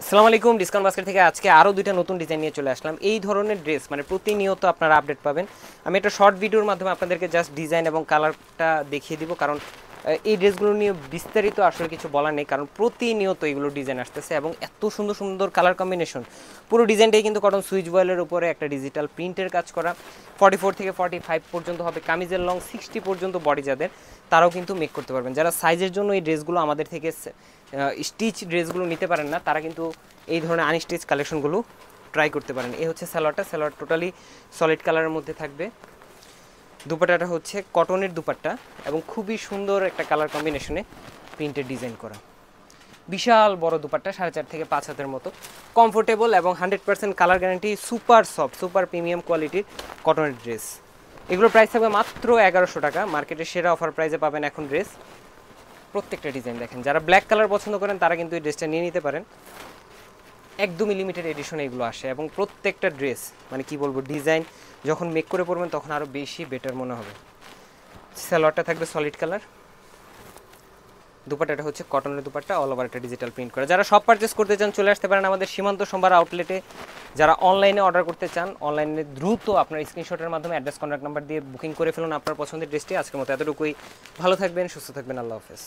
আসসালামু আলাইকুম discount basket থেকে আজকে আরও দুইটা নতুন ডিজাইন নিয়ে চলে আসলাম। এই ধরনের ড্রেস মানে প্রতিনিয়ত আপনারা আপডেট পাবেন। আমি একটা শর্ট ভিডিওর মাধ্যমে আপনাদেরকে জাস্ট ডিজাইন এবং কালারটা দেখিয়ে দিব, কারণ এই ড্রেসগুলো নিয়ে বিস্তারিত আসলে কিছু বলার নেই, কারণ প্রতিনিয়ত এগুলো ডিজাইন আসতেছে এবং এত সুন্দর সুন্দর কালার কম্বিনেশন পুরো ডিজাইনটাই কিন্তু কটন সুইচ বয়েলের উপরে একটা ডিজিটাল প্রিন্টের কাজ করা। ফর্টি ফোর থেকে ফর্টি ফাইভ পর্যন্ত হবে, কামিজের লং সিক্সটি পর্যন্ত বডি যাদের, তারাও কিন্তু মেক করতে পারবেন। যারা সাইজের জন্য এই ড্রেসগুলো আমাদের থেকে স্টিচ ড্রেসগুলো নিতে পারেন না, তারা কিন্তু এই ধরনের আনস্টিচ কালেকশনগুলো ট্রাই করতে পারেন। এই হচ্ছে স্যালোয়ারটা স্যালোয়ার টোটালি সলিড কালারের মধ্যে থাকবে। দুপাট্টাটা হচ্ছে কটনের দুপাট্টা এবং খুবই সুন্দর একটা কালার কম্বিনেশনে প্রিন্টের ডিজাইন করা। বিশাল বড় দুপাট্টা, সাড়ে চার থেকে পাঁচ হাতের মতো। কমফোর্টেবল এবং hundred percent colour guarantee super soft super premium কোয়ালিটির কটনের ড্রেস এগুলোর প্রাইস থাকবে মাত্র এগারোশো টাকা। মার্কেটের সেরা অফার প্রাইসে পাবেন এখন ড্রেস প্রত্যেকটা ডিজাইন দেখেন। যারা ব্ল্যাক কালার পছন্দ করেন, তারা কিন্তু এই ড্রেসটা নিয়ে নিতে পারেন। একদমই লিমিটেড এডিশন এগুলো আসে এবং প্রত্যেকটা ড্রেস মানে কি বলব ডিজাইন যখন মেক করে পরবেন তখন আরও বেশি বেটার মনে হবে। স্যালোয়ারটা থাকবে সলিড কালার দুপাট্টাটা হচ্ছে কটনের দুপাট্টা অল ওভার একটা ডিজিটাল প্রিন্ট করা। যারা সব পারচেস করতে চান, চলে আসতে পারেন আমাদের সীমান্ত সোমবার আউটলেটে যারা অনলাইনে অর্ডার করতে চান অনলাইনে দ্রুত আপনার স্ক্রিনশটের মাধ্যমে অ্যাড্রেস কন্ট্যাক্ট নাম্বার দিয়ে বুকিং করে ফেলুন আপনার পছন্দের ড্রেসটি আজকের মতো এতটুকুই। ভালো থাকবেন, সুস্থ থাকবেন, আল্লাহ হাফেজ।